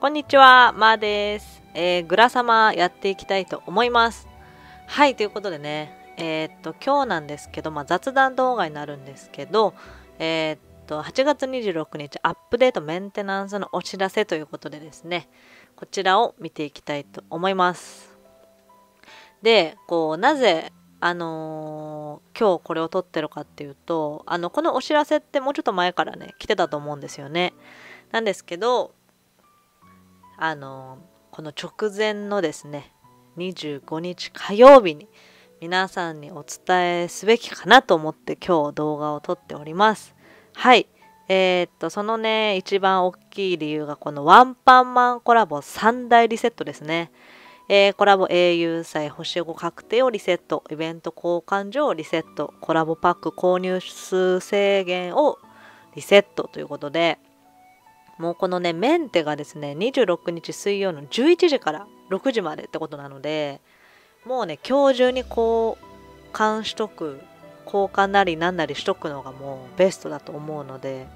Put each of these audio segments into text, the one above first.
こんにちは、まーです。えー、グラサマやっていきたいと思います。はい、ということでね、えー、っと、今日なんですけど、まあ、雑談動画になるんですけど、えー、っと、8月26日、アップデートメンテナンスのお知らせということでですね、こちらを見ていきたいと思います。で、こう、なぜ、あのー、今日これを撮ってるかっていうと、あの、このお知らせってもうちょっと前からね、来てたと思うんですよね。なんですけど、あのこの直前のですね25日火曜日に皆さんにお伝えすべきかなと思って今日動画を撮っております。はい。えー、っとそのね一番大きい理由がこのワンパンマンコラボ3大リセットですね。えー、コラボ英雄祭星5確定をリセット、イベント交換所をリセット、コラボパック購入数制限をリセットということで、もうこのねメンテがですね26日水曜の11時から6時までってことなのでもうね今日中に交換しとく交換なりなんなりしとくのがもうベストだと思うので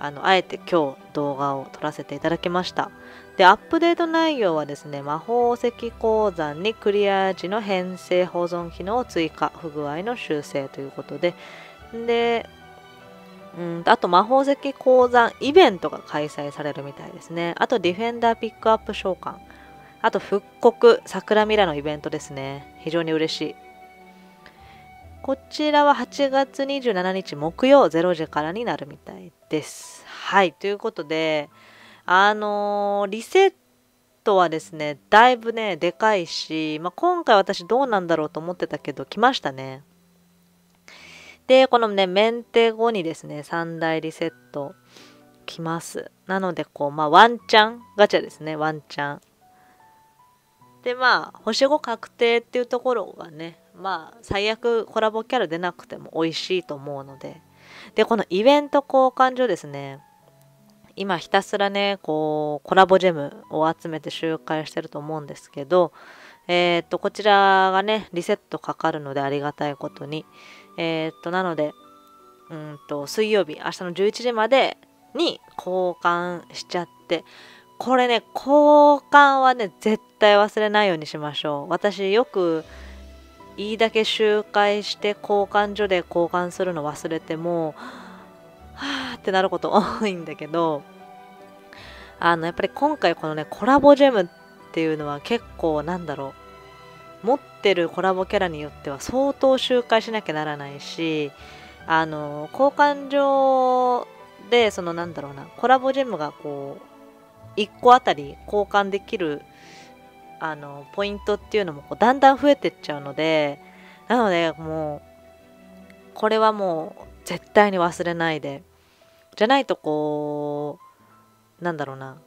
あのあえて今日動画を撮らせていただきました。でアップデート内容はですね魔法石鉱山にクリア時の編成保存機能を追加不具合の修正ということででうんあと魔法石鉱山イベントが開催されるみたいですね。あとディフェンダーピックアップ召喚。あと復刻桜ミラのイベントですね。非常に嬉しい。こちらは8月27日木曜0時からになるみたいです。はい。ということで、あのー、リセットはですね、だいぶね、でかいし、まあ、今回私どうなんだろうと思ってたけど、来ましたね。で、このね、メンテ後にですね、3大リセット来ます。なので、こう、まあ、ワンチャンガチャですね、ワンチャン。で、まあ、星5確定っていうところがね、まあ、最悪コラボキャラ出なくても美味しいと思うので。で、このイベント交換所ですね、今ひたすらね、こう、コラボジェムを集めて周回してると思うんですけど、えー、っと、こちらがね、リセットかかるのでありがたいことに、えー、っと、なので、うんと、水曜日、明日の11時までに交換しちゃって、これね、交換はね、絶対忘れないようにしましょう。私、よく、いいだけ周回して交換所で交換するの忘れても、はぁってなること多いんだけど、あの、やっぱり今回このね、コラボジェムっていうのは結構なんだろう、持ってるコラボキャラによっては相当周回しなきゃならないしあの交換所でそのなんだろうなコラボジェムがこう1個あたり交換できるあのポイントっていうのもこうだんだん増えてっちゃうのでなのでもうこれはもう絶対に忘れないでじゃないとこうなんだろうな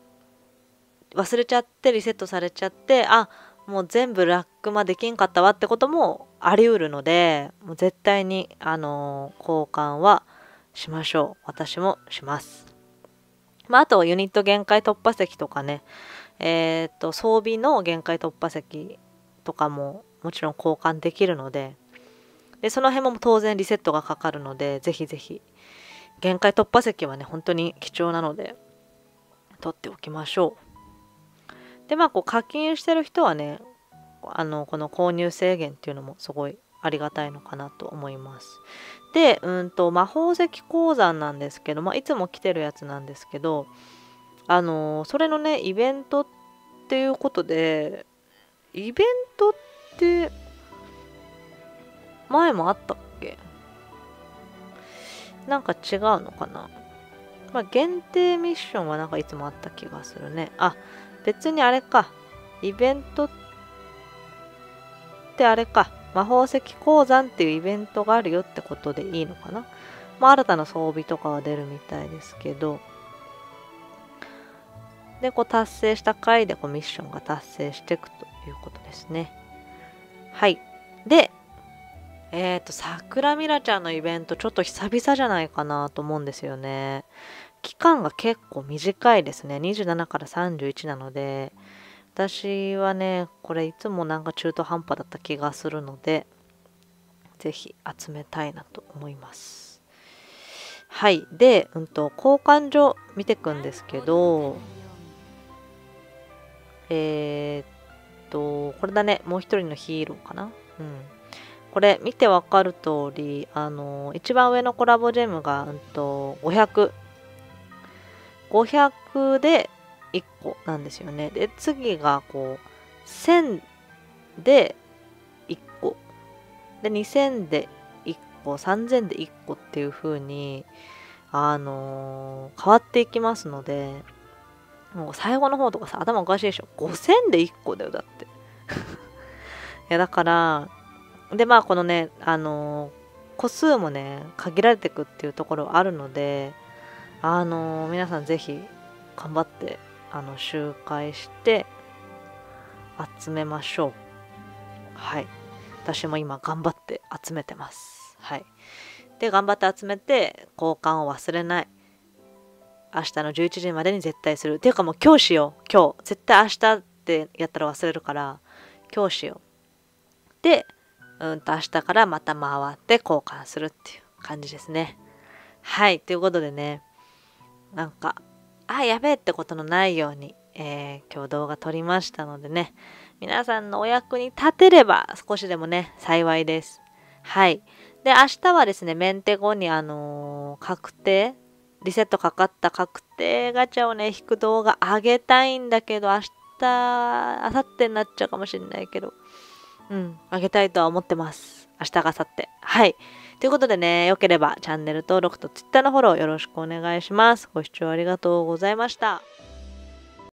忘れちゃってリセットされちゃってあもう全部ラックマできんかったわってこともあり得るのでもう絶対にあのー、交換はしましょう。私もします。まあ、あとユニット限界突破石とかね。えっ、と装備の限界突破石とかももちろん交換できるので。でその辺も当然リセットがかかるのでぜひぜひ。限界突破石はね本当に貴重なので取っておきましょう。でまあこう課金してる人はねあのこの購入制限っていうのもすごいありがたいのかなと思います。で、うんと魔法石鉱山なんですけど、まあ、いつも来てるやつなんですけどあのそれのねイベントっていうことでイベントって前もあったっけ？なんか違うのかな？まあ、限定ミッションはなんかいつもあった気がするね。あ、別にあれか。イベントってあれか。魔法石鉱山っていうイベントがあるよってことでいいのかな。まあ、新たな装備とかは出るみたいですけど。で、こう達成した回でこうミッションが達成していくということですね。はい。で、えっ、ー、と、桜ミラちゃんのイベント、ちょっと久々じゃないかなと思うんですよね。期間が結構短いですね。27から31なので、私はね、これいつもなんか中途半端だった気がするので、ぜひ集めたいなと思います。はい。で、うんと、交換所見ていくんですけど、えー、っと、これだね。もう一人のヒーローかな。うん。これ見てわかる通り、あの、一番上のコラボジェムが、うんと、500。500で1個なんですよね。で、次がこう、1000で1個。で、2000で1個、3000で1個っていう風に、あのー、変わっていきますので、もう最後の方とかさ、頭おかしいでしょ。5000で1個だよ、だって。いや、だから、で、まあ、このね、あのー、個数もね、限られていくっていうところあるので、あの、皆さんぜひ頑張って、あの、周回して集めましょう。はい。私も今頑張って集めてます。はい。で、頑張って集めて、交換を忘れない。明日の11時までに絶対する。っていうかもう今日しよう。今日。絶対明日ってやったら忘れるから、今日しよう。で、うんと明日からまた回って交換するっていう感じですね。はい。ということでね、なんか、あ、やべえってことのないように、えー、今日動画撮りましたのでね、皆さんのお役に立てれば少しでもね、幸いです。はい。で、明日はですね、メンテ後にあのー、確定リセットかかった確定ガチャをね、引く動画上げたいんだけど、明日、明後日になっちゃうかもしれないけど、うん、上げたいとは思ってます。明日か明後日。はい。ということでね、よければチャンネル登録と Twitter のフォローよろしくお願いします。ご視聴ありがとうございました。